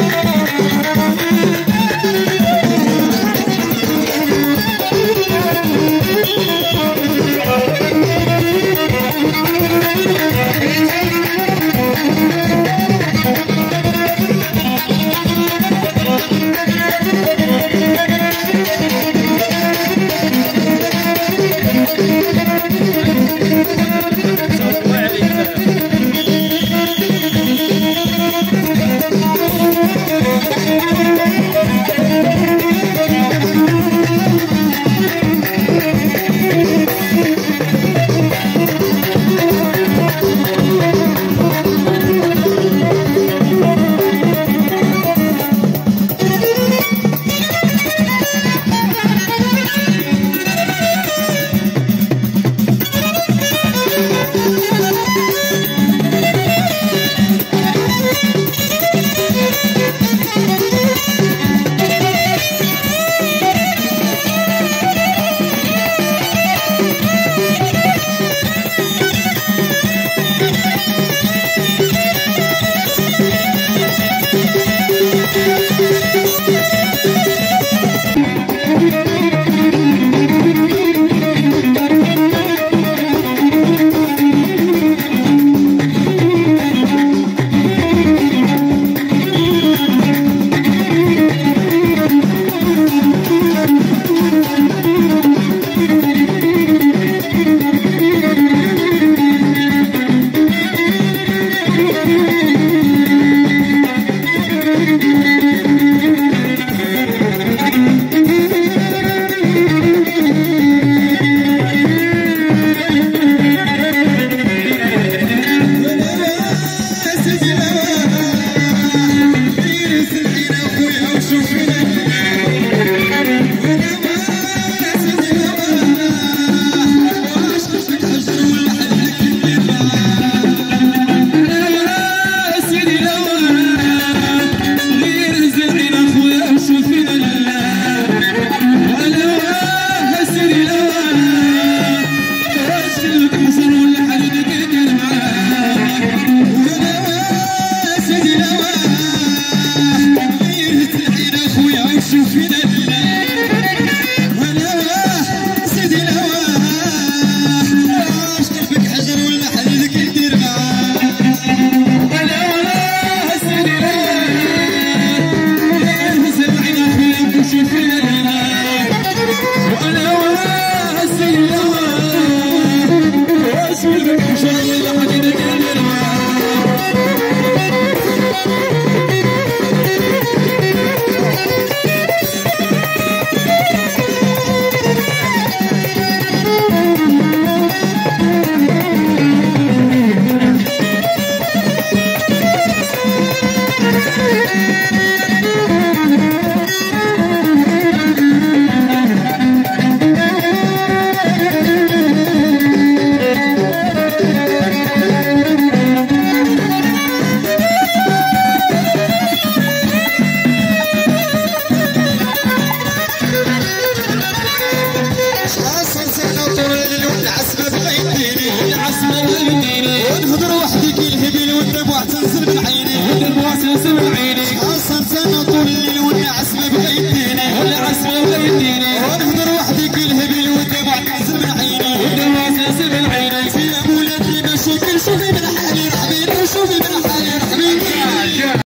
Yeah. اقرب واحتنزل من عيني ودي المواسم